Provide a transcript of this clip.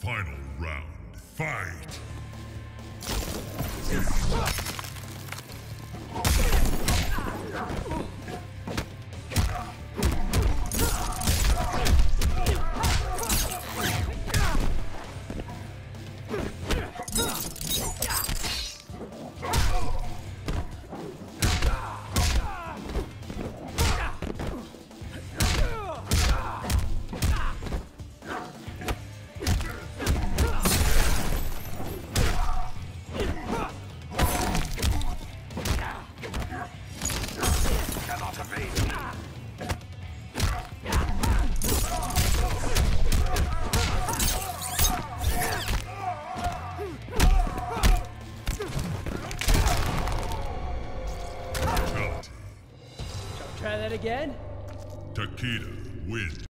Final round. Fight! Try that again? Takeda wins.